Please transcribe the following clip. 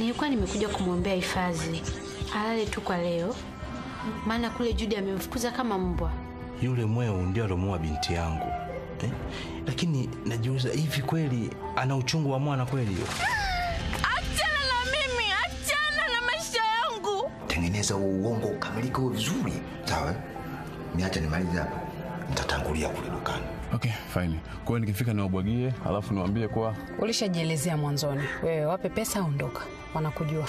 Nilikuwa nimekuja kumwombea hifadhi alale tu kwa leo, maana kule Judi amemfukuza kama mbwa. Yule mweu ndio alomuua binti yangu eh? Lakini najiuliza hivi, kweli ana uchungu wa mwana kweli? Achana na mimi, achana na maisha yangu. Tengeneza uongo ukamilike vizuri, sawa? Niacha nimalize hapa, nitatangulia kule dukani. Okay, fine. Kwa hiyo nikifika niwabwagie, alafu niwaambie kuwa Ulishajielezea mwanzoni, wewe wape pesa, ondoka, wanakujua.